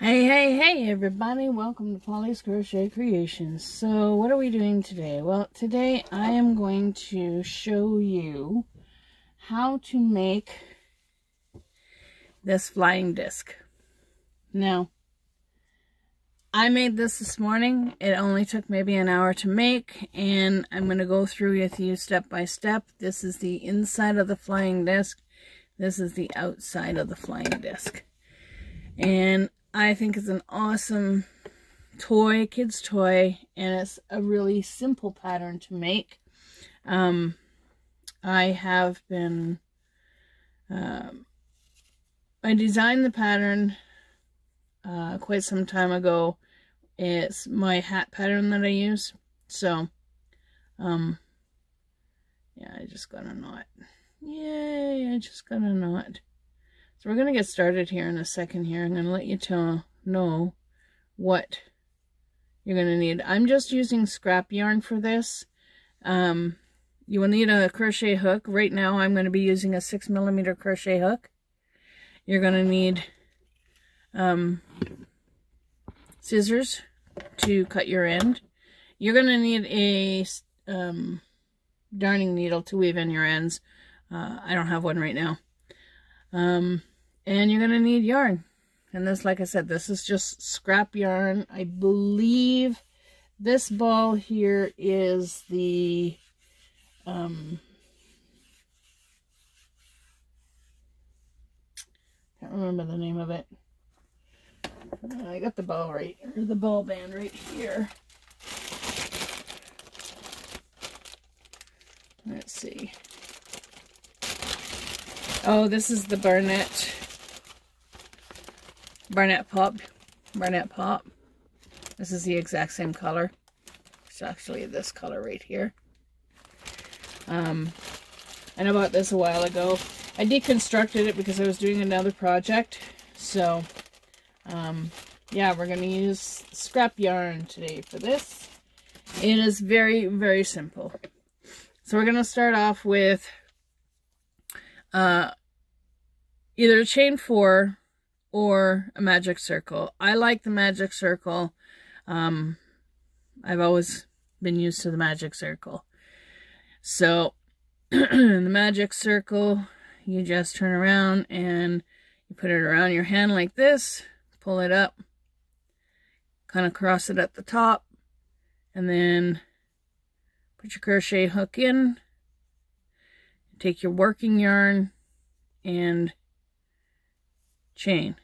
Hey, hey, hey, everybody. Welcome to Pauly's Crochet Creations. So, what are we doing today? Well, today I am going to show you how to make this flying disc. Now, I made this this morning. It only took maybe an hour to make, and I'm going to go through with you step by step. This is the inside of the flying disc. This is the outside of the flying disc. And I think is an awesome toy, kid's toy, and it's a really simple pattern to make. Um, I have been, um, I designed the pattern uh, quite some time ago. It's my hat pattern that I use. So, um, yeah, I just got a knot. Yay, I just got a knot. So we're going to get started here in a second here. I'm going to let you tell, know what you're going to need. I'm just using scrap yarn for this. Um, you will need a crochet hook. Right now I'm going to be using a 6 millimeter crochet hook. You're going to need um, scissors to cut your end. You're going to need a um, darning needle to weave in your ends. Uh, I don't have one right now. Um, and you're going to need yarn. And this, like I said, this is just scrap yarn. I believe this ball here is the, um, can't remember the name of it. I got the ball right, or the ball band right here. Let's see. Oh, this is the Bernat Bernat Pop. Bernat Pop. This is the exact same color. It's actually this color right here. Um, and I bought this a while ago. I deconstructed it because I was doing another project. So, um, yeah, we're going to use scrap yarn today for this. It is very, very simple. So we're going to start off with uh, either chain four or a magic circle. I like the magic circle. Um, I've always been used to the magic circle. So, the magic circle, you just turn around and you put it around your hand like this, pull it up, kind of cross it at the top, and then put your crochet hook in, take your working yarn, and chain.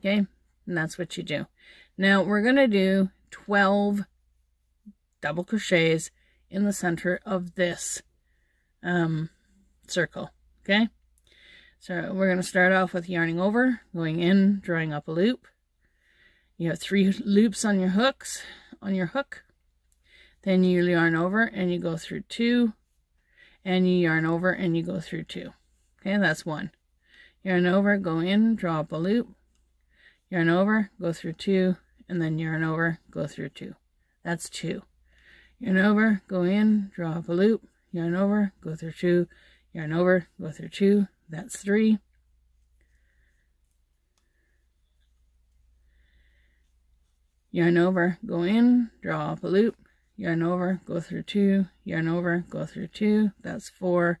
Okay, and that's what you do. Now we're going to do 12 double crochets in the center of this um, circle. Okay, so we're going to start off with yarning over, going in, drawing up a loop. You have three loops on your hooks, on your hook. Then you yarn over and you go through two, and you yarn over and you go through two. Okay, that's one yarn over, go in, draw up a loop, yarn over, go through two, and then yarn over, go through two. That's two. Yarn over, go in, draw up a loop, yarn over, go through two, yarn over, go through two. That's three. Yarn over, go in, draw up a loop, yarn over, go through two, yarn over, go through two. That's four.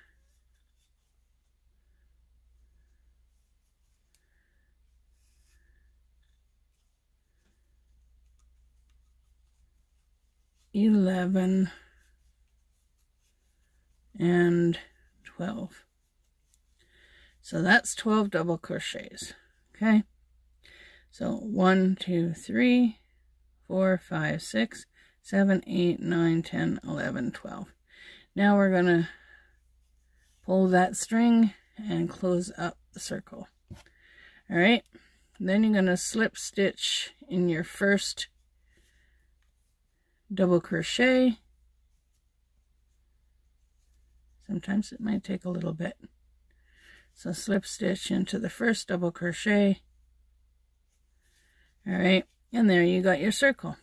eleven, and 12. So that's 12 double crochets. Okay. So one, two, three, four, five, six, seven, eight, nine, ten, eleven, twelve. Now we're going to pull that string and close up the circle. All right. then you're going to slip stitch in your first double crochet. Sometimes it might take a little bit. So slip stitch into the first double crochet. All right, and there you got your circle.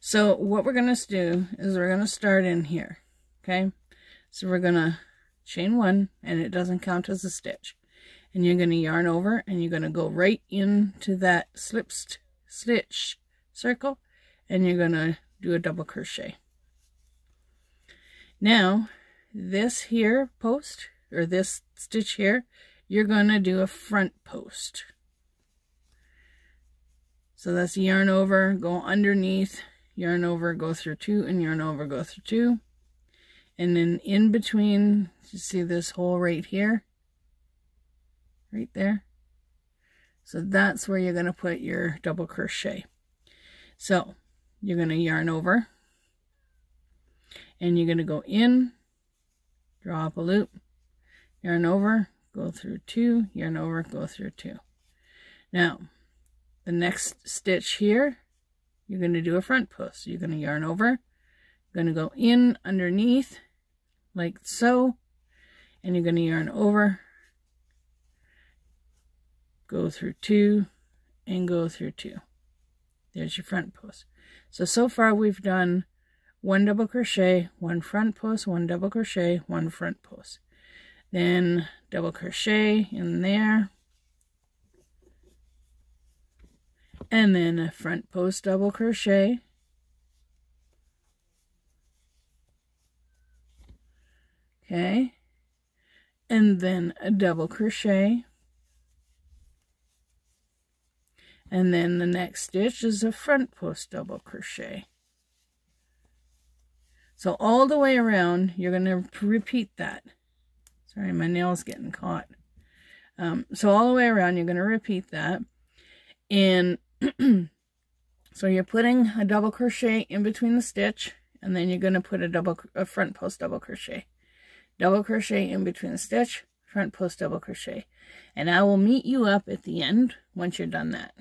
So what we're going to do is we're going to start in here, okay? So we're going to chain one, and it doesn't count as a stitch. And you're going to yarn over, and you're going to go right into that slip st stitch circle, and you're going to do a double crochet. Now, this here post, or this stitch here, you're going to do a front post. So that's yarn over, go underneath, yarn over, go through two, and yarn over, go through two. And then in between, you see this hole right here? Right there. So that's where you're going to put your double crochet. So you're going to yarn over. And you're going to go in, draw up a loop, yarn over, go through two, yarn over, go through two. Now, the next stitch here, you're going to do a front post. You're going to yarn over, going to go in underneath, like so, and you're going to yarn over, go through two, and go through two. There's your front post. So, so far we've done one double crochet, one front post, one double crochet, one front post. Then double crochet in there. And then a front post double crochet. okay and then a double crochet and then the next stitch is a front post double crochet. So all the way around you're going to repeat that. Sorry my nail's getting caught. Um, so all the way around you're going to repeat that. And so you're putting a double crochet in between the stitch and then you're going to put a double a front post double crochet. Double crochet in between the stitch, front post double crochet. And I will meet you up at the end once you're done that.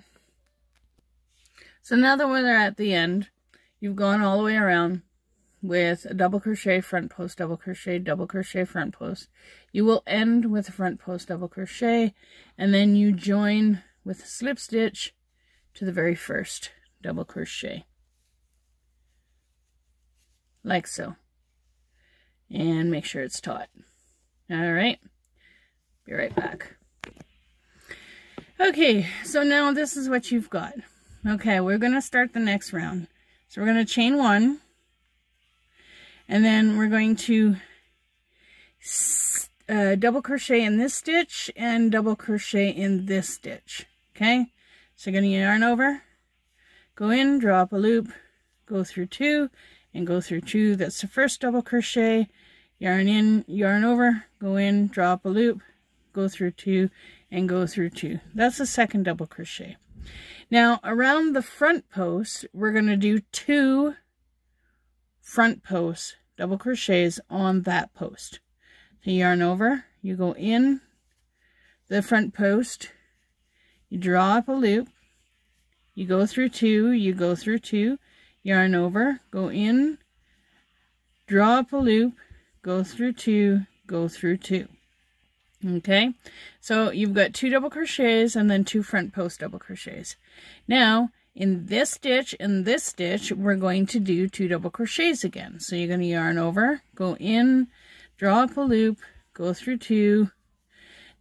So now that we're at the end, you've gone all the way around with a double crochet, front post, double crochet, double crochet, front post. You will end with a front post, double crochet, and then you join with a slip stitch to the very first double crochet. Like so and make sure it's taut. All right, be right back. Okay, so now this is what you've got. Okay, we're going to start the next round. So we're going to chain one, and then we're going to uh, double crochet in this stitch and double crochet in this stitch. Okay, so you're going to yarn over, go in, drop a loop, go through two, and go through two. That's the first double crochet. Yarn in, yarn over, go in, drop a loop, go through two, and go through two. That's the second double crochet. Now, around the front post, we're going to do two front posts, double crochets on that post. So yarn over, you go in the front post, you draw up a loop, you go through two, you go through two, yarn over, go in, draw up a loop, go through two, go through two. Okay, so you've got two double crochets and then two front post double crochets. Now, in this stitch and this stitch, we're going to do two double crochets again. So you're going to yarn over, go in, draw up a loop, go through two,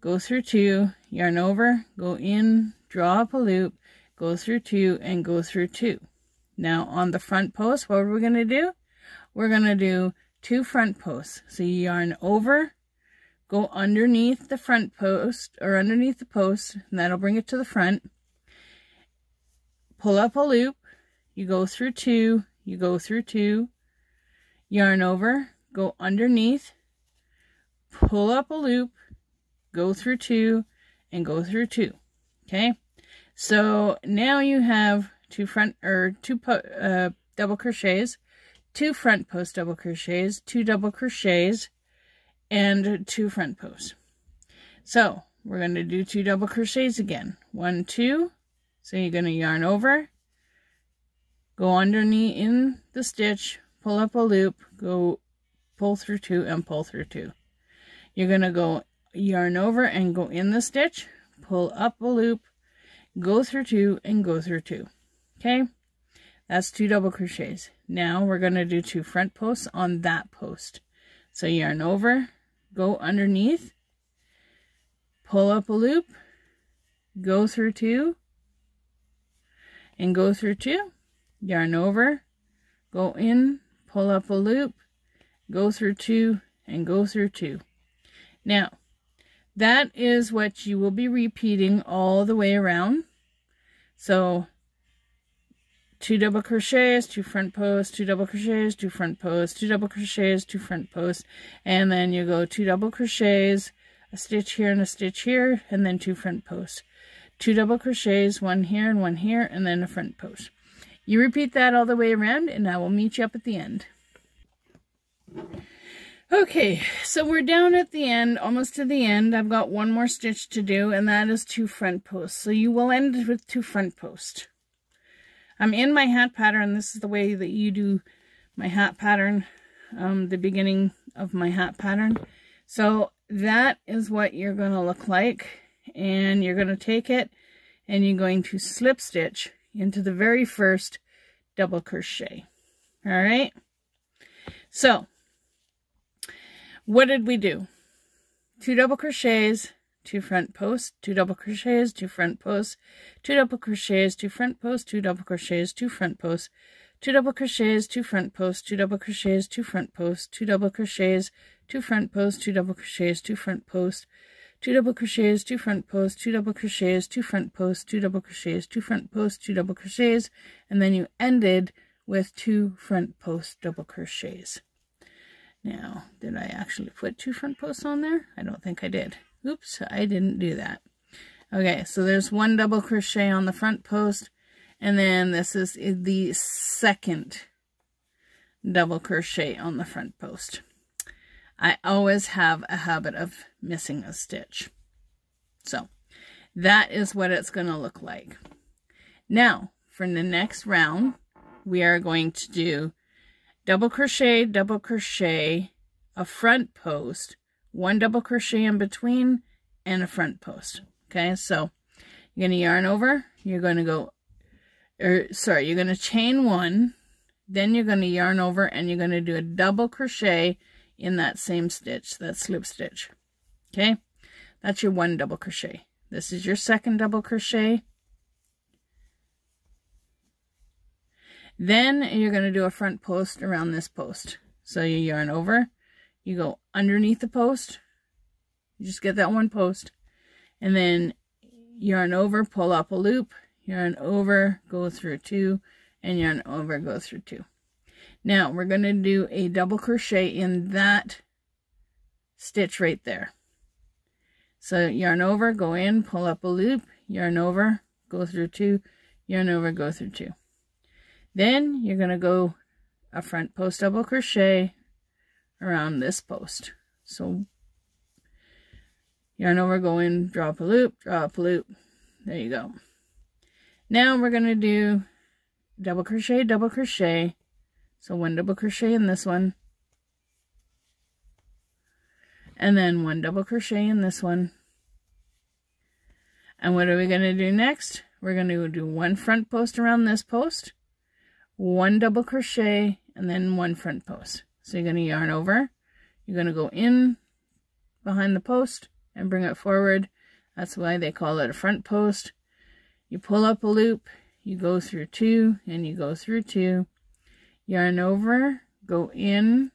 go through two, yarn over, go in, draw up a loop, go through two, and go through two. Now on the front post, what are we going to do? We're going to do two front posts. So you yarn over, go underneath the front post or underneath the post, and that'll bring it to the front. Pull up a loop, you go through two, you go through two, yarn over, go underneath, pull up a loop, go through two, and go through two. Okay, so now you have two front or two uh, double crochets, two front post double crochets, two double crochets, and two front posts. So we're going to do two double crochets again. One, two. So you're going to yarn over, go underneath in the stitch, pull up a loop, go pull through two and pull through two. You're going to go yarn over and go in the stitch, pull up a loop, go through two and go through two. Okay, that's two double crochets. Now we're going to do two front posts on that post. So yarn over, go underneath, pull up a loop, go through two, and go through two, yarn over, go in, pull up a loop, go through two, and go through two. Now, that is what you will be repeating all the way around. So, two double crochets, two front posts, two double crochets, two front posts, two double crochets, two front posts, and then you go two double crochets, a stitch here and a stitch here, and then two front posts. Two double crochets, one here and one here, and then a front post. You repeat that all the way around, and I will meet you up at the end. Okay, so we're down at the end, almost to the end. I've got one more stitch to do, and that is two front posts. So you will end with two front posts. I'm in my hat pattern. This is the way that you do my hat pattern, um, the beginning of my hat pattern. So that is what you're going to look like. And you're going to take it and you're going to slip stitch into the very first double crochet. All right. So what did we do? Two double crochets, two front posts, two double crochets, two front posts, two double crochets, two front posts, two double crochets, two front posts, two double crochets, two front posts, two double crochets, two front posts, two double crochets, two front posts, two double crochets, two front posts, two double crochets, two front posts, two double crochets, two front posts, two double crochets, two front posts, two double crochets, and then you ended with two front post double crochets. Now, did I actually put two front posts on there? I don't think I did. Oops, I didn't do that. Okay, so there's one double crochet on the front post, and then this is the second double crochet on the front post. I always have a habit of missing a stitch. So, that is what it's going to look like. Now, for the next round, we are going to do double crochet, double crochet, a front post, one double crochet in between, and a front post. Okay, so you're going to yarn over, you're going to go, or er, sorry, you're going to chain one, then you're going to yarn over, and you're going to do a double crochet in that same stitch, that slip stitch. Okay, that's your one double crochet. This is your second double crochet. Then you're going to do a front post around this post. So you yarn over, you go underneath the post, you just get that one post, and then yarn over, pull up a loop, yarn over, go through two, and yarn over, go through two. Now we're going to do a double crochet in that stitch right there. So yarn over, go in, pull up a loop, yarn over, go through two, yarn over, go through two. Then you're going to go a front post double crochet around this post. So yarn over, go in, drop a loop, drop a loop. There you go. Now we're going to do double crochet, double crochet. So one double crochet in this one. And then one double crochet in this one. And what are we going to do next? We're going to do one front post around this post one double crochet and then one front post. So you're going to yarn over, you're going to go in behind the post and bring it forward. That's why they call it a front post. You pull up a loop, you go through two and you go through two, yarn over, go in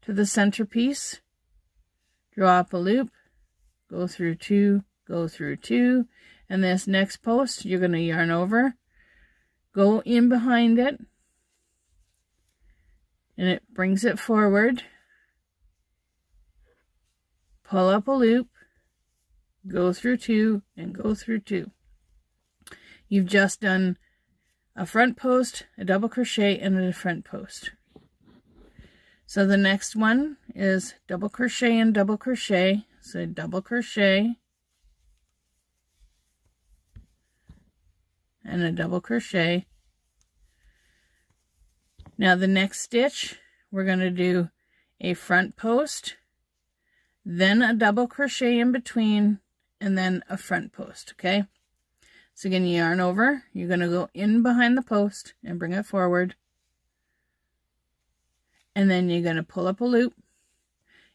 to the centerpiece, draw up a loop, go through two, go through two, and this next post you're going to yarn over, go in behind it and it brings it forward. Pull up a loop, go through two, and go through two. You've just done a front post, a double crochet, and a front post. So the next one is double crochet and double crochet. so double crochet and a double crochet now the next stitch we're going to do a front post then a double crochet in between and then a front post okay? So again yarn over. You're going to go in behind the post and bring it forward. And then you're going to pull up a loop.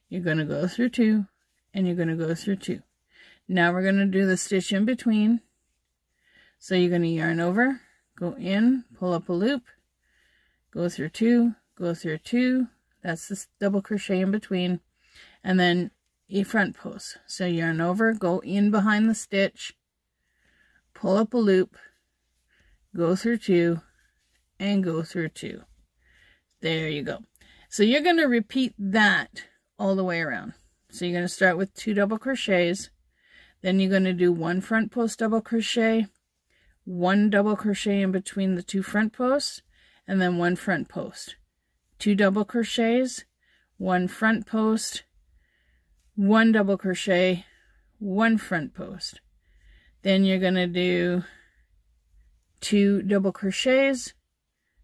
You're going to go through two and you're going to go through two. Now we're going to do the stitch in between. So you're going to yarn over go in pull up a loop go through two go through two. That's the double crochet in between. And then a front post. So yarn over go in behind the stitch pull up a loop go through two and go through two. There you go. So you're going to repeat that all the way around. So you're going to start with two double crochets. Then you're going to do one front post double crochet, one double crochet in between the two front posts, and then one front post. Two double crochets, one front post, one double crochet, one front post. Then you're going to do two double crochets.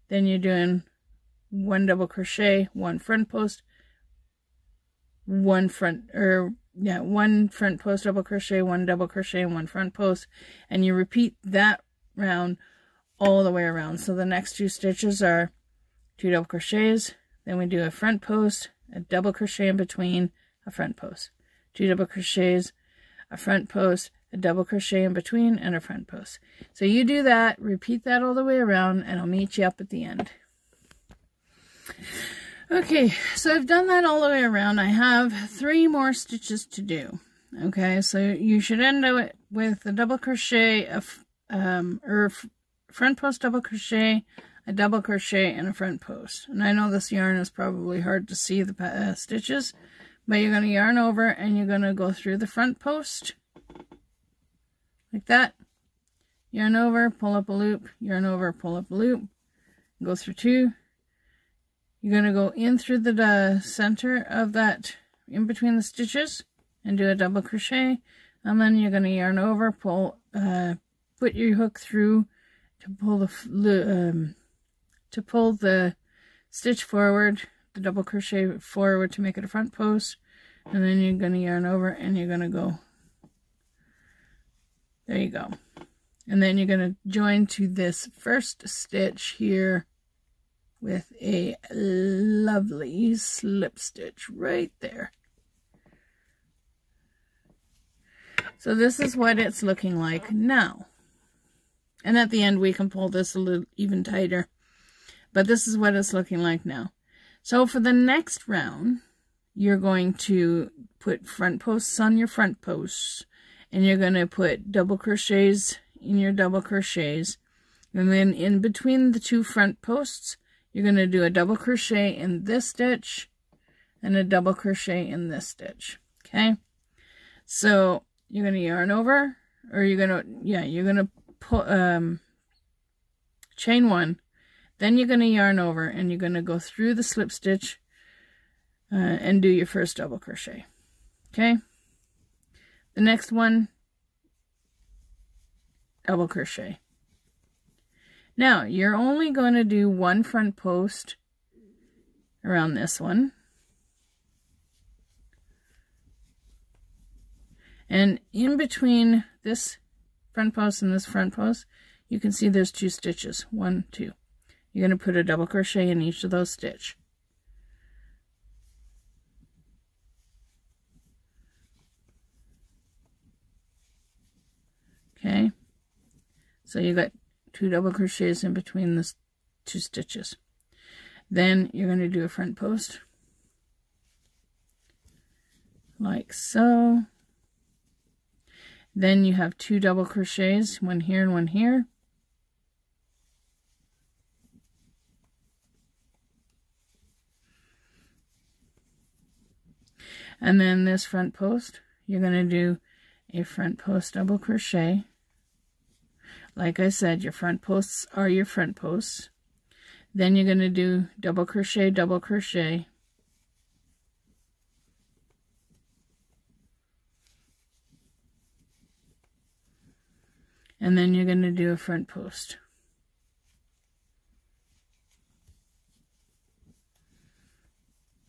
Then you're doing one double crochet, one front post, one front, or yeah, one front post double crochet, one double crochet, and one front post, and you repeat that round all the way around. So the next two stitches are two double crochets, then we do a front post, a double crochet in between, a front post, two double crochets, a front post, a double crochet in between, and a front post. So you do that, repeat that all the way around, and I'll meet you up at the end. Okay, so I've done that all the way around. I have three more stitches to do. Okay, so you should end with a double crochet, a, um, or front post double crochet, a double crochet, and a front post. And I know this yarn is probably hard to see the uh, stitches, but you're going to yarn over and you're going to go through the front post, like that. Yarn over, pull up a loop, yarn over, pull up a loop, go through two, you're going to go in through the uh, center of that, in between the stitches, and do a double crochet. And then you're going to yarn over, pull, uh, put your hook through to pull the, um, to pull the stitch forward, the double crochet forward to make it a front post. And then you're going to yarn over and you're going to go, there you go. And then you're going to join to this first stitch here with a lovely slip stitch right there. So this is what it's looking like now. And at the end we can pull this a little even tighter. But this is what it's looking like now. So for the next round, you're going to put front posts on your front posts. And you're going to put double crochets in your double crochets. And then in between the two front posts, you're going to do a double crochet in this stitch and a double crochet in this stitch. Okay. So you're going to yarn over or you're going to, yeah, you're going to put, um, chain one. Then you're going to yarn over and you're going to go through the slip stitch uh, and do your first double crochet. Okay. The next one, double crochet. Now, you're only going to do one front post around this one. And in between this front post and this front post, you can see there's two stitches. One, two. You're going to put a double crochet in each of those stitch. Okay. So you got two double crochets in between the two stitches. Then you're going to do a front post like so. Then you have two double crochets, one here and one here. And then this front post, you're going to do a front post double crochet like I said, your front posts are your front posts. Then you're going to do double crochet, double crochet. And then you're going to do a front post.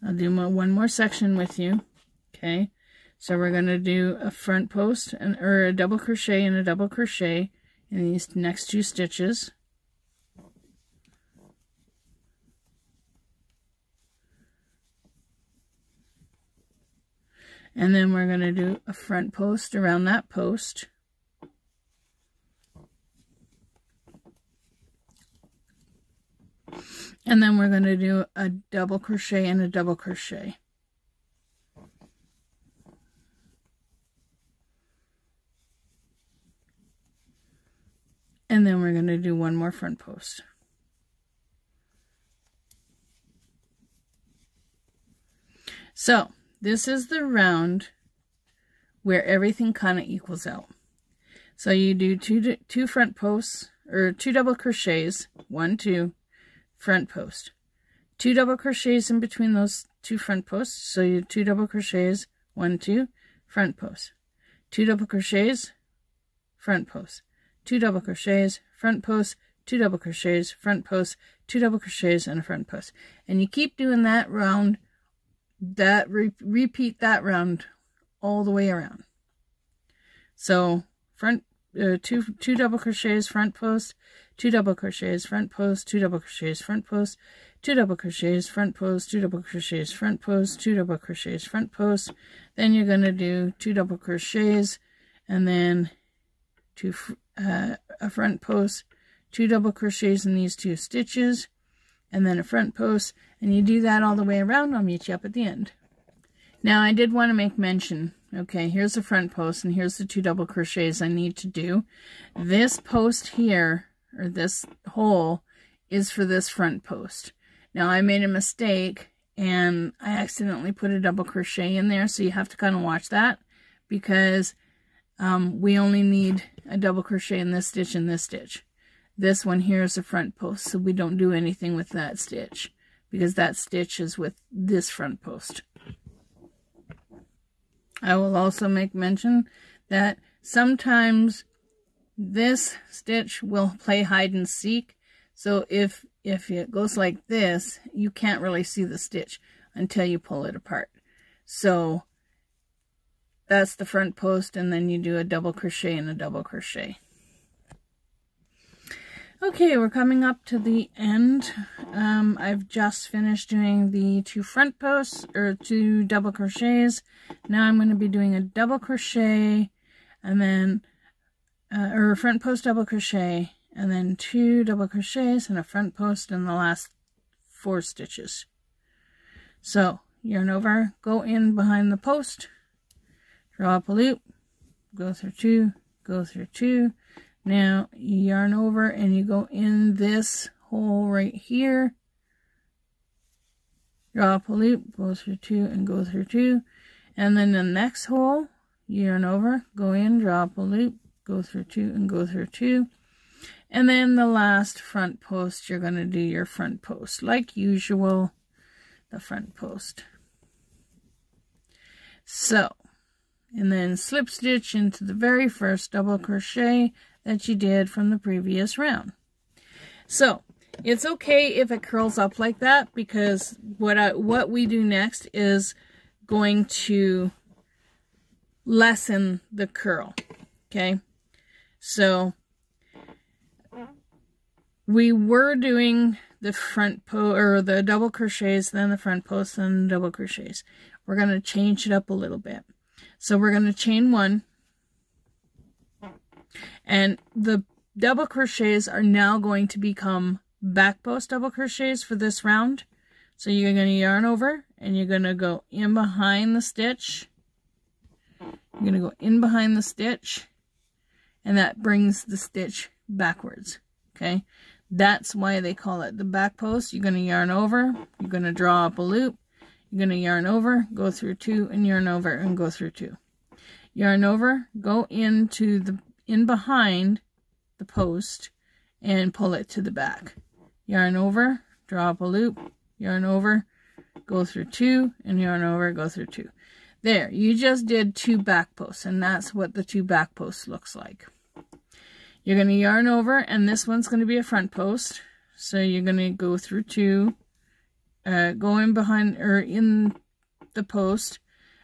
I'll do one more section with you. Okay. So we're going to do a front post and or a double crochet and a double crochet in these next two stitches. And then we're going to do a front post around that post. And then we're going to do a double crochet and a double crochet. And then we're going to do one more front post. So, this is the round where everything kind of equals out. So you do two, two front posts, or two double crochets, one, two, front post. Two double crochets in between those two front posts, so you two double crochets, one, two, front post. Two double crochets, front post. Two double crochets, front post, two double crochets, front post, two double crochets, and a front post. And you keep doing that round that re repeat that round all the way around. So front uh, two two double crochets front post, two double crochets front post, two double crochets front post, two double crochets front post, two double crochets front post, two double crochets front post. Then you're going to do two double crochets and then two uh, a front post, two double crochets in these two stitches, and then a front post, and you do that all the way around. I'll meet you up at the end. Now, I did want to make mention, okay, here's the front post, and here's the two double crochets I need to do. This post here, or this hole, is for this front post. Now, I made a mistake, and I accidentally put a double crochet in there, so you have to kind of watch that, because um, we only need a double crochet in this stitch and this stitch. This one here is the front post, so we don't do anything with that stitch because that stitch is with this front post. I will also make mention that sometimes this stitch will play hide and seek. So if, if it goes like this, you can't really see the stitch until you pull it apart. So that's the front post and then you do a double crochet and a double crochet. Okay, we're coming up to the end. Um, I've just finished doing the two front posts, or two double crochets. Now I'm going to be doing a double crochet, and then, uh, or front post double crochet, and then two double crochets and a front post in the last four stitches. So, yarn over, go in behind the post, draw up a loop, go through two, go through two, now, you yarn over and you go in this hole right here. Drop a loop, go through two and go through two. And then the next hole, yarn over, go in, drop a loop, go through two and go through two. And then the last front post, you're going to do your front post. Like usual, the front post. So, and then slip stitch into the very first double crochet that you did from the previous round. So, it's okay if it curls up like that because what I, what we do next is going to lessen the curl. Okay? So, we were doing the front po or the double crochets, then the front post, then the double crochets. We're going to change it up a little bit. So we're going to chain one and the double crochets are now going to become back post double crochets for this round. So you're going to yarn over and you're going to go in behind the stitch. You're going to go in behind the stitch and that brings the stitch backwards. Okay, that's why they call it the back post. You're going to yarn over, you're going to draw up a loop, you're going to yarn over, go through two, and yarn over and go through two. Yarn over, go into the in behind the post and pull it to the back. Yarn over, draw up a loop, yarn over, go through two, and yarn over, go through two. There, you just did two back posts, and that's what the two back posts looks like. You're going to yarn over, and this one's going to be a front post. So you're going to go through two, uh, go in behind, or in the post,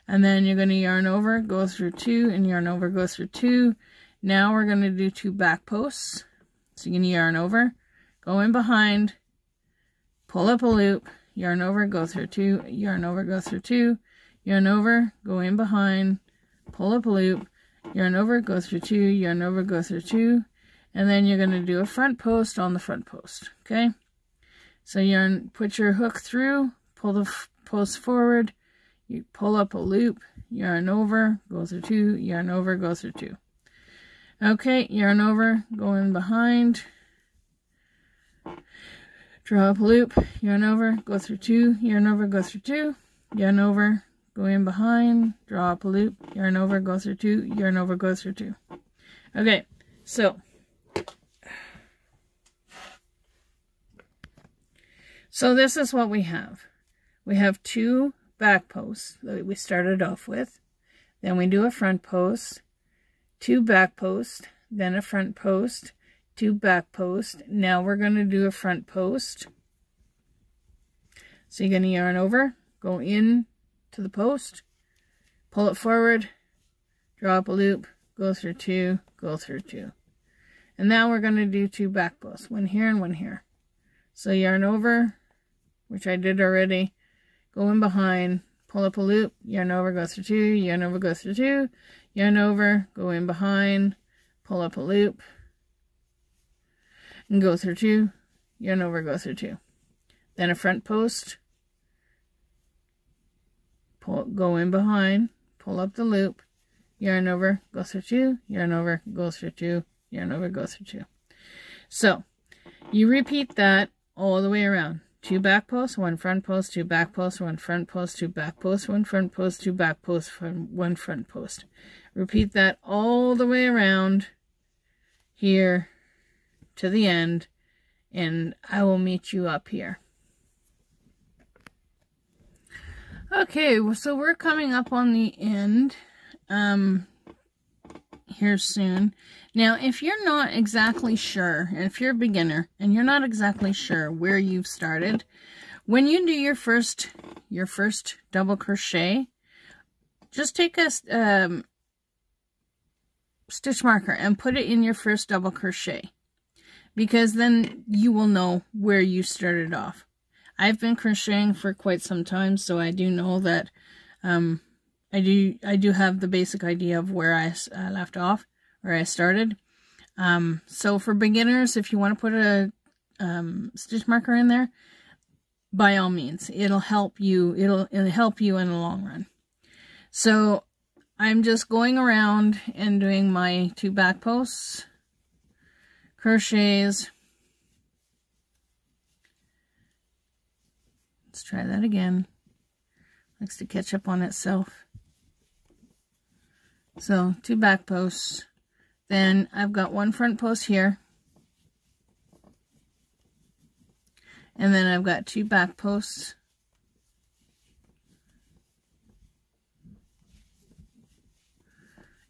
and then you're going to yarn over, go through two, and yarn over, go through two. Now we're going to do two back posts. So you're going to yarn over, go in behind, pull up a loop, yarn over, go through two, yarn over, go through two, yarn over, go in behind, pull up a loop, yarn over, go through two, yarn over, go through two, and then you're going to do a front post on the front post, okay? So yarn, put your hook through, pull the post forward, you pull up a loop, yarn over, go through two, yarn over, go through two. Okay, yarn over, go in behind, draw up a loop, yarn over, go through two, yarn over, go through two, yarn over, go in behind, draw up a loop, yarn over, go through two, yarn over, go through two. Okay, so so this is what we have. We have two back posts that we started off with. Then we do a front post, two back posts, then a front post, two back post. Now we're going to do a front post. So you're going to yarn over, go in to the post, pull it forward, drop a loop, go through two, go through two. And now we're going to do two back posts, one here and one here. So yarn over, which I did already, go in behind, pull up a loop, yarn over, go through two, yarn over, go through two, yarn over, go in behind, pull up a loop, and go through two, yarn over, go through two. Then a front post, pull, go in behind, pull up the loop, yarn over, go through two, yarn over, go through two, yarn over, go through two. So, you repeat that all the way around. Two back posts, one front post, two back posts, one front post, two back posts, one front post, two back posts, one front post. Repeat that all the way around here to the end, and I will meet you up here. Okay, so we're coming up on the end um, here soon. Now, if you're not exactly sure, if you're a beginner, and you're not exactly sure where you've started, when you do your first, your first double crochet, just take a um, stitch marker and put it in your first double crochet because then you will know where you started off. I've been crocheting for quite some time, so I do know that um, I do I do have the basic idea of where I uh, left off, where I started. Um, so for beginners, if you want to put a um, stitch marker in there, by all means, it'll help you. It'll it'll help you in the long run. So I'm just going around and doing my two back posts, crochets, Let's try that again. Likes to catch up on itself. So two back posts. Then I've got one front post here. And then I've got two back posts.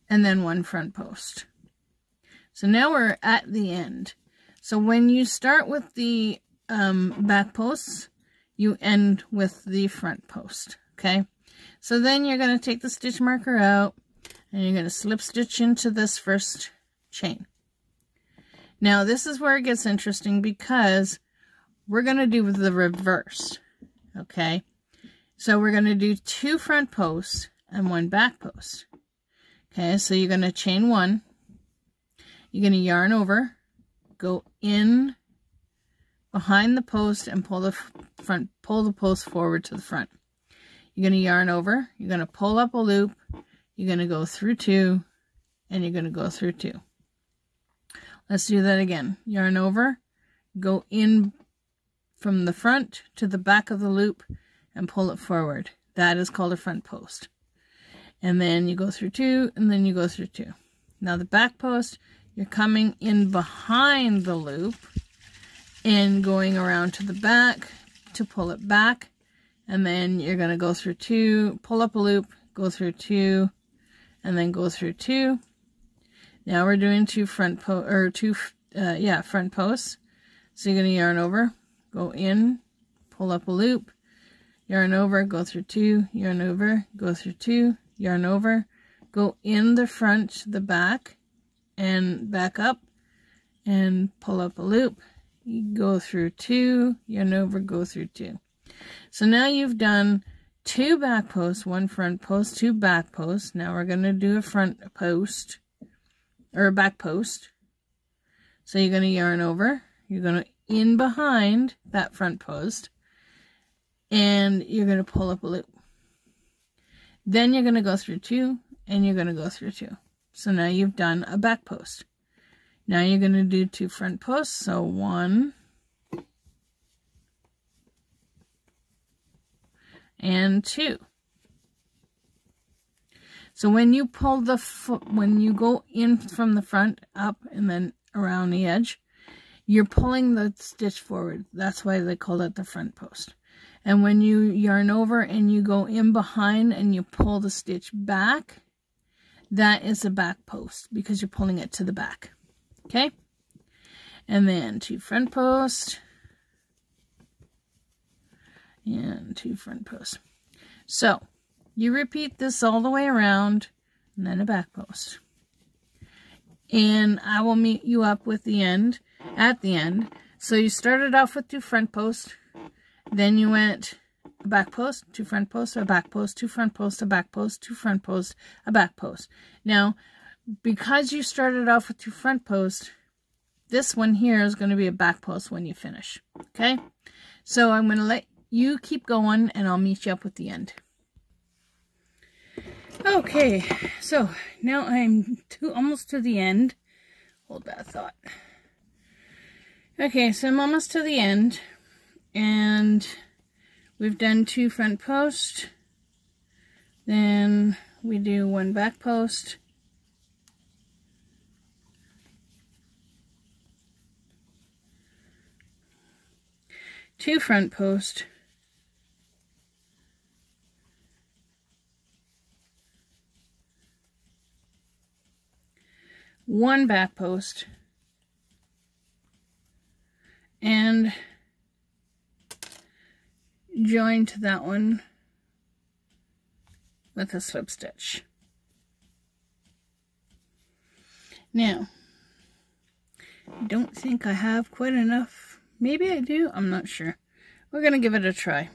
And then one front post. So now we're at the end. So when you start with the um, back posts, you end with the front post, okay? So then you're going to take the stitch marker out and you're going to slip stitch into this first chain. Now this is where it gets interesting because we're going to do the reverse, okay? So we're going to do two front posts and one back post. Okay, so you're going to chain one. You're going to yarn over, go in behind the post and pull the front, pull the post forward to the front. You're going to yarn over, you're going to pull up a loop, you're going to go through two, and you're going to go through two. Let's do that again. Yarn over, go in from the front to the back of the loop and pull it forward. That is called a front post. And then you go through two, and then you go through two. Now the back post, you're coming in behind the loop, and going around to the back to pull it back and then you're going to go through two pull up a loop go through two and then go through two Now we're doing two front po or two, uh, yeah, front posts. So you're going to yarn over, go in, pull up a loop, yarn over, go through two, yarn over, go through two, yarn over, go in the front, the back, and back up, and pull up a loop, you go through two, yarn over, go through two. So now you've done two back posts, one front post, two back posts. Now we're going to do a front post, or a back post. So you're going to yarn over, you're going to in behind that front post, and you're going to pull up a loop. Then you're going to go through two, and you're going to go through two. So now you've done a back post. Now you're going to do two front posts. So one, and two. So when you pull the foot, when you go in from the front up and then around the edge, you're pulling the stitch forward. That's why they call it the front post. And when you yarn over and you go in behind and you pull the stitch back, that is a back post because you're pulling it to the back. Okay? And then two front posts and two front posts. So, you repeat this all the way around and then a back post. And I will meet you up with the end, at the end. So you started off with two front posts, then you went a back post, two front posts, a back post, two front posts, a back post, two front posts, a back post. Now, because you started off with two front posts, this one here is going to be a back post when you finish. Okay? So I'm going to let you keep going and I'll meet you up with the end. Okay, so now I'm to, almost to the end. Hold that thought. Okay, so I'm almost to the end and we've done two front posts. Then we do one back post. Two front posts. One back post and join to that one with a slip stitch. Now, I don't think I have quite enough. Maybe I do. I'm not sure. We're going to give it a try.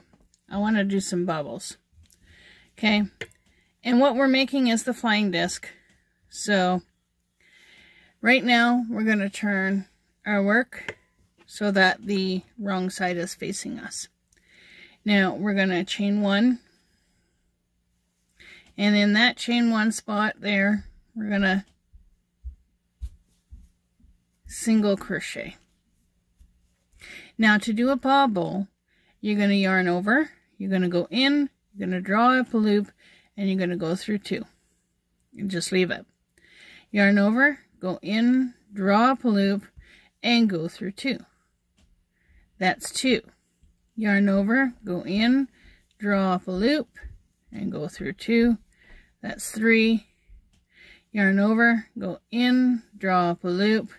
I want to do some bubbles. Okay. And what we're making is the flying disc. So Right now, we're going to turn our work so that the wrong side is facing us. Now, we're going to chain one. And in that chain one spot there, we're going to single crochet. Now, to do a bobble, you're going to yarn over, you're going to go in, you're going to draw up a loop, and you're going to go through two. And just leave it. Yarn over, go in, draw up a loop, and go through two. That's two. Yarn over, go in, draw up a loop, and go through two. That's three. Yarn over, go in, draw up a loop,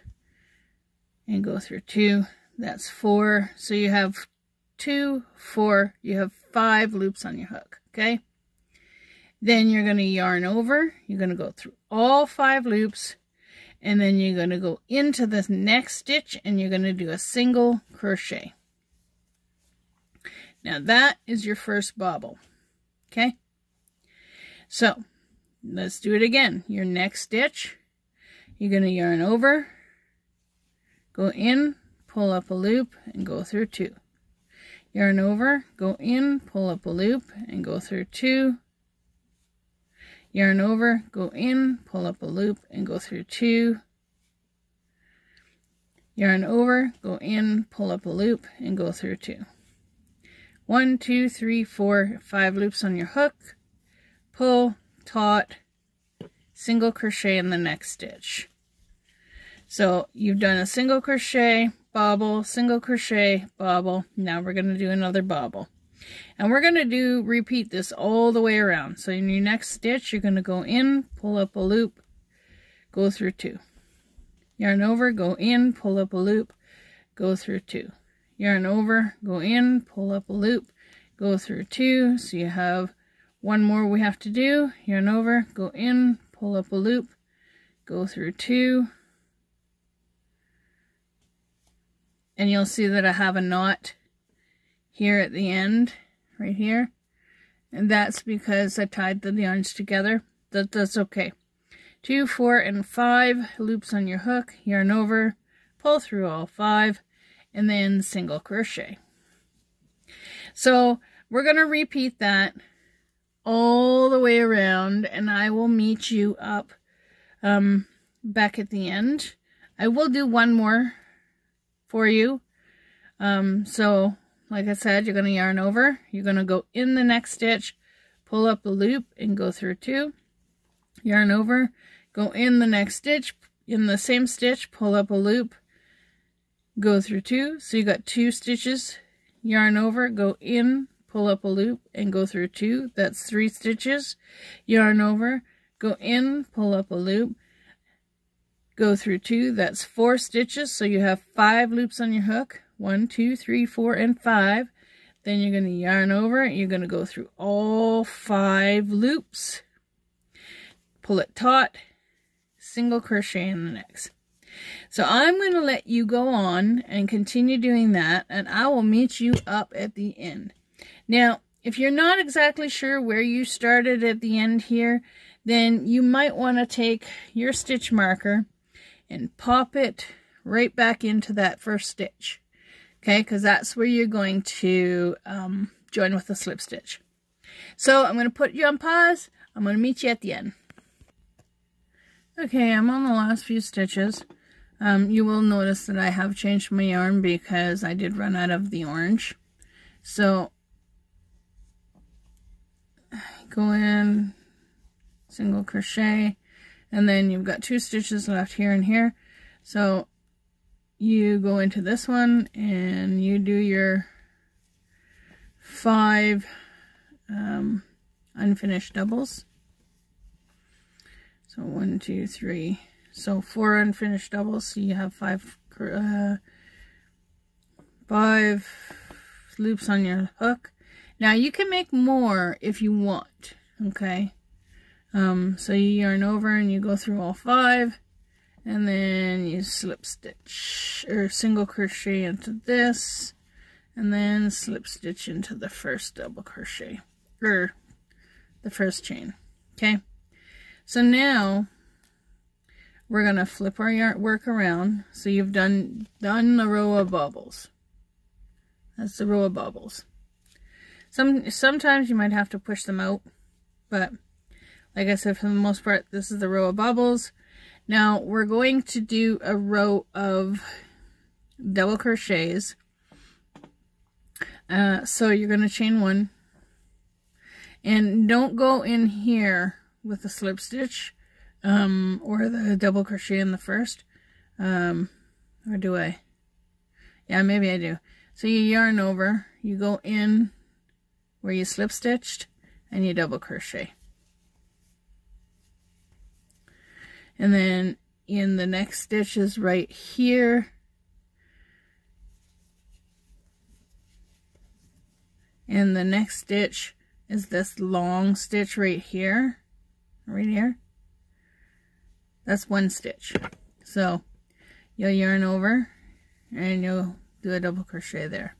and go through two. That's four. So you have two, four, you have five loops on your hook, okay? Then you're going to yarn over, you're going to go through all five loops, and then you're going to go into the next stitch and you're going to do a single crochet. Now that is your first bobble. Okay? So, let's do it again. Your next stitch, you're going to yarn over, go in, pull up a loop, and go through two. Yarn over, go in, pull up a loop, and go through two, yarn over, go in, pull up a loop, and go through two. Yarn over, go in, pull up a loop, and go through two. One, two, three, four, five loops on your hook, pull, taut, single crochet in the next stitch. So you've done a single crochet, bobble, single crochet, bobble. Now we're going to do another bobble. And we're going to do, repeat this all the way around. So in your next stitch, you're going to go in, pull up a loop, go through two. Yarn over, go in, pull up a loop, go through two. Yarn over, go in, pull up a loop, go through two. So you have one more we have to do. Yarn over, go in, pull up a loop, go through two. And you'll see that I have a knot here at the end, right here. And that's because I tied the yarns together. That, that's okay. Two, four, and five loops on your hook, yarn over, pull through all five, and then single crochet. So we're going to repeat that all the way around, and I will meet you up um, back at the end. I will do one more for you. Um, so like I said, you're going to yarn over. You're going to go in the next stitch, pull up a loop, and go through two. Yarn over, go in the next stitch, in the same stitch, pull up a loop, go through two. So you got two stitches, yarn over, go in, pull up a loop, and go through two. That's three stitches. Yarn over, go in, pull up a loop, go through two. That's four stitches. So you have five loops on your hook one, two, three, four, and five. Then you're going to yarn over. and You're going to go through all five loops. Pull it taut. Single crochet in the next. So I'm going to let you go on and continue doing that. And I will meet you up at the end. Now, if you're not exactly sure where you started at the end here, then you might want to take your stitch marker and pop it right back into that first stitch okay? Because that's where you're going to um, join with the slip stitch. So I'm going to put you on pause. I'm going to meet you at the end. Okay I'm on the last few stitches. Um, you will notice that I have changed my yarn because I did run out of the orange. So go in single crochet and then you've got two stitches left here and here. So you go into this one and you do your five um, unfinished doubles. So one, two, three. So four unfinished doubles. So you have five, uh, five loops on your hook. Now you can make more if you want. Okay. Um, so you yarn over and you go through all five and then you slip stitch or single crochet into this and then slip stitch into the first double crochet or the first chain okay? So now we're gonna flip our yarn work around so you've done done the row of bubbles that's the row of bubbles some sometimes you might have to push them out but like I said for the most part this is the row of bubbles now we're going to do a row of double crochets. Uh, so you're going to chain one. And don't go in here with the slip stitch um, or the double crochet in the first. Um, or do I? Yeah, maybe I do. So you yarn over, you go in where you slip stitched, and you double crochet. And then in the next stitch is right here. And the next stitch is this long stitch right here. Right here. That's one stitch. So you'll yarn over and you'll do a double crochet there.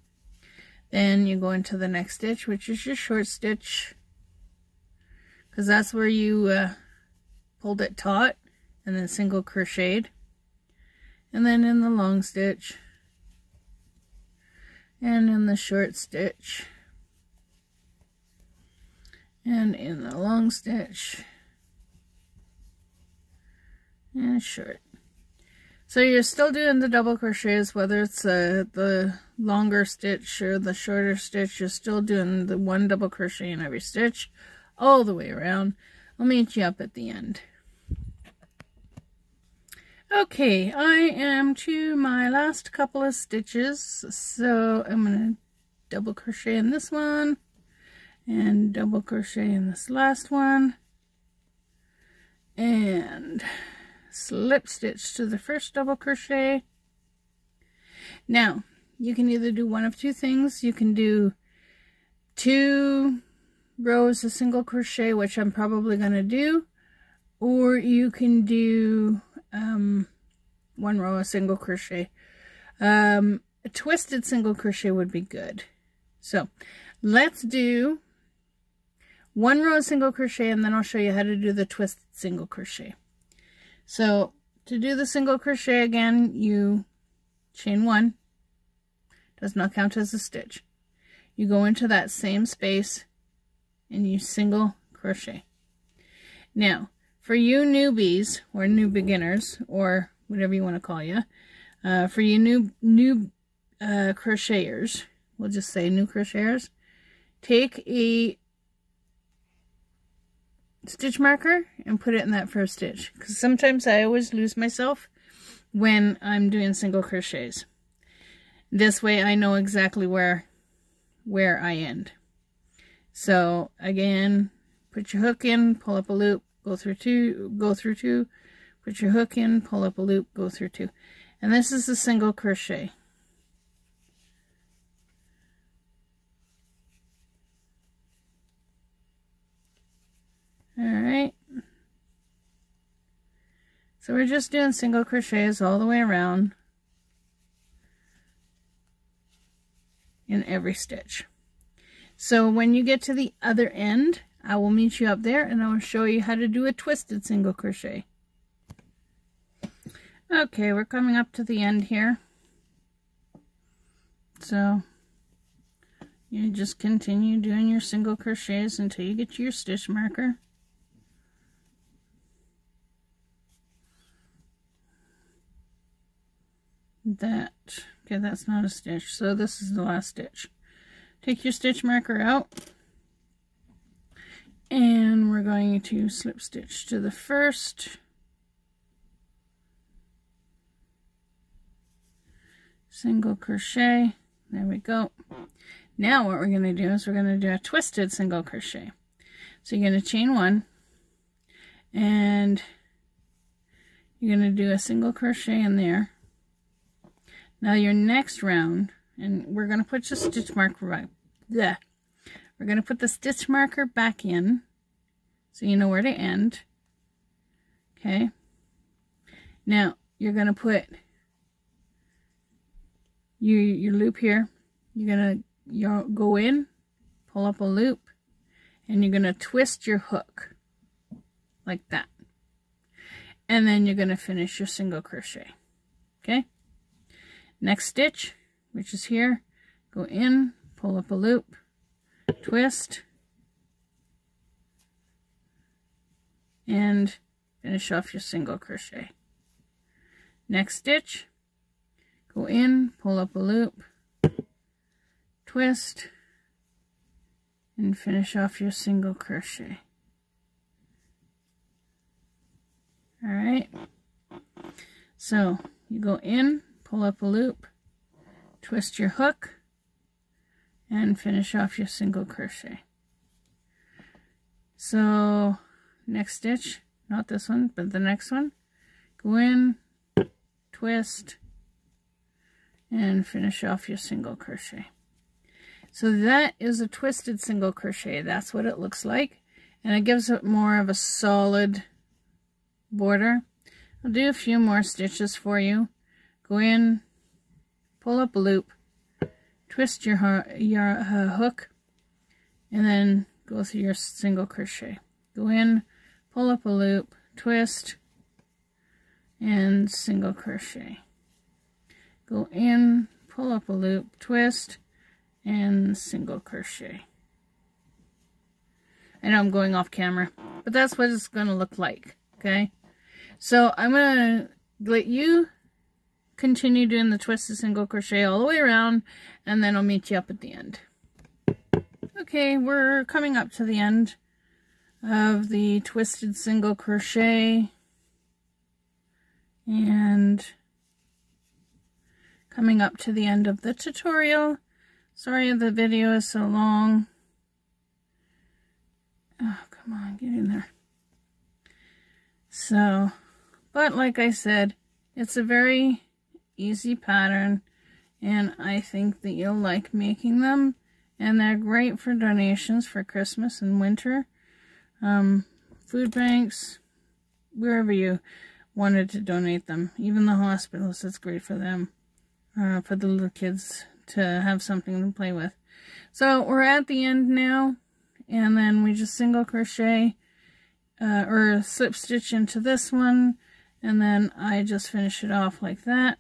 Then you go into the next stitch which is your short stitch. Because that's where you uh, pulled it taut and then single crocheted. And then in the long stitch. And in the short stitch. And in the long stitch. And short. So you're still doing the double crochets whether it's uh, the longer stitch or the shorter stitch you're still doing the one double crochet in every stitch all the way around. I'll meet you up at the end Okay, I am to my last couple of stitches, so I'm going to double crochet in this one, and double crochet in this last one, and slip stitch to the first double crochet. Now, you can either do one of two things. You can do two rows of single crochet, which I'm probably going to do, or you can do um, one row of single crochet. Um, a twisted single crochet would be good. So let's do one row of single crochet and then I'll show you how to do the twisted single crochet. So to do the single crochet again, you chain one, does not count as a stitch. You go into that same space and you single crochet. Now, for you newbies or new beginners or whatever you want to call you, uh, for you new new uh, crocheters, we'll just say new crocheters, take a stitch marker and put it in that first stitch because sometimes I always lose myself when I'm doing single crochets. This way I know exactly where where I end. So again, put your hook in, pull up a loop, go through two, go through two, put your hook in, pull up a loop, go through two. And this is a single crochet. Alright. So we're just doing single crochets all the way around in every stitch. So when you get to the other end, I will meet you up there and I will show you how to do a twisted single crochet. Okay, we're coming up to the end here. So you just continue doing your single crochets until you get to your stitch marker. that okay that's not a stitch so this is the last stitch take your stitch marker out and we're going to slip stitch to the first. Single crochet. There we go. Now what we're going to do is we're going to do a twisted single crochet. So you're going to chain one. And you're going to do a single crochet in there. Now your next round, and we're going to put the stitch marker right there. We're going to put the stitch marker back in so you know where to end. Okay. Now you're going to put your, your loop here. You're going to go in, pull up a loop, and you're going to twist your hook like that. And then you're going to finish your single crochet. Okay. Next stitch, which is here, go in, pull up a loop, twist, and finish off your single crochet. Next stitch, go in, pull up a loop, twist, and finish off your single crochet. Alright, so you go in, pull up a loop, twist your hook, and finish off your single crochet. So next stitch, not this one, but the next one, go in, twist, and finish off your single crochet. So that is a twisted single crochet. That's what it looks like. And it gives it more of a solid border. I'll do a few more stitches for you go in, pull up a loop, twist your, your uh, hook, and then go through your single crochet. Go in, pull up a loop, twist, and single crochet. Go in, pull up a loop, twist, and single crochet. I know I'm going off camera, but that's what it's going to look like, okay? So I'm going to let you continue doing the twisted single crochet all the way around and then I'll meet you up at the end. Okay, we're coming up to the end of the twisted single crochet and coming up to the end of the tutorial. Sorry the video is so long. Oh, come on, get in there. So, But like I said, it's a very easy pattern and I think that you'll like making them. And they're great for donations for Christmas and winter. Um, food banks, wherever you wanted to donate them. Even the hospitals, it's great for them. Uh, for the little kids to have something to play with. So we're at the end now. And then we just single crochet uh, or slip stitch into this one. And then I just finish it off like that.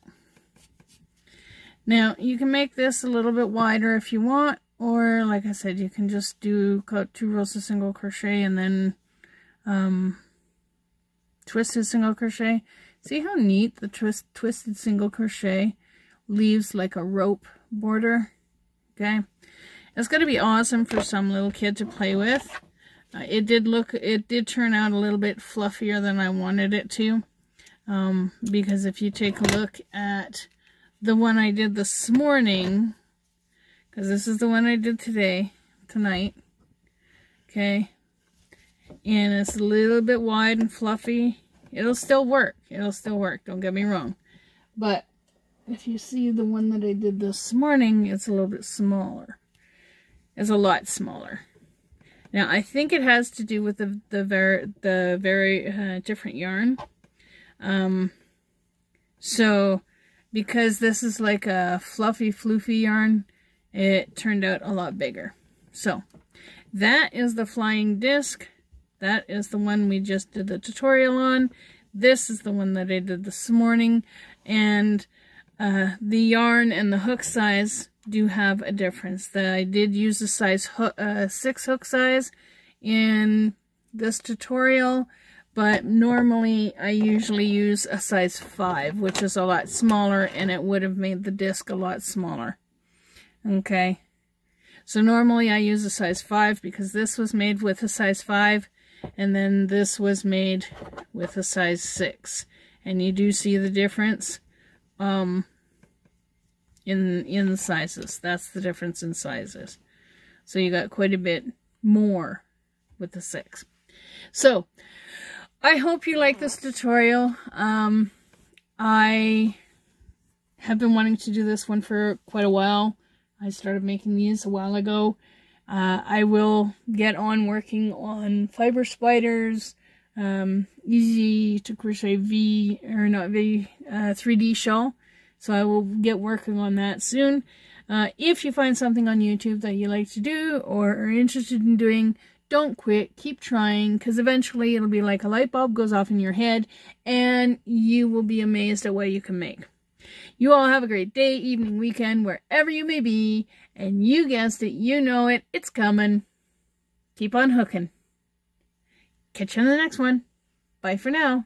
Now, you can make this a little bit wider if you want, or like I said, you can just do two rows of single crochet and then um, twisted single crochet. See how neat the twist, twisted single crochet leaves like a rope border? Okay. It's going to be awesome for some little kid to play with. Uh, it did look, it did turn out a little bit fluffier than I wanted it to. Um, because if you take a look at the one I did this morning, because this is the one I did today, tonight, okay, and it's a little bit wide and fluffy. It'll still work. It'll still work, don't get me wrong. But if you see the one that I did this morning, it's a little bit smaller. It's a lot smaller. Now, I think it has to do with the, the, very, the very uh, different yarn. Um, so, because this is like a fluffy, floofy yarn, it turned out a lot bigger. So, that is the flying disc. That is the one we just did the tutorial on. This is the one that I did this morning. And uh, the yarn and the hook size do have a difference. That I did use a size hook, uh, 6 hook size in this tutorial but normally I usually use a size 5, which is a lot smaller, and it would have made the disc a lot smaller. Okay, so normally I use a size 5 because this was made with a size 5, and then this was made with a size 6. And you do see the difference um, in, in sizes. That's the difference in sizes. So you got quite a bit more with the 6. So, I hope you like this tutorial. Um, I have been wanting to do this one for quite a while. I started making these a while ago. Uh, I will get on working on fiber spiders, um, easy to crochet V, or not V, uh, 3D shawl. So I will get working on that soon. Uh, if you find something on YouTube that you like to do or are interested in doing, don't quit. Keep trying because eventually it'll be like a light bulb goes off in your head and you will be amazed at what you can make. You all have a great day, evening, weekend, wherever you may be. And you guessed it, you know it, it's coming. Keep on hooking. Catch you on the next one. Bye for now.